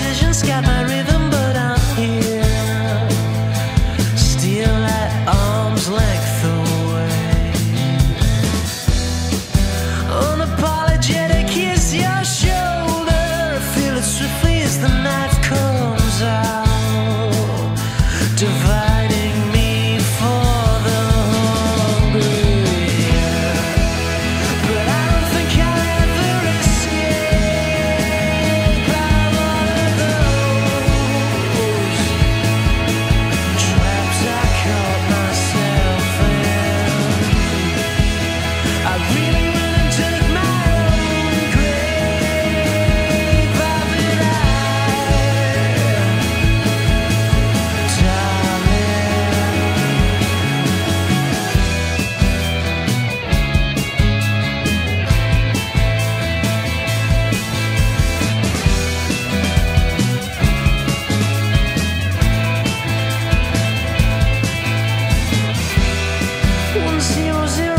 decisions scatter. she was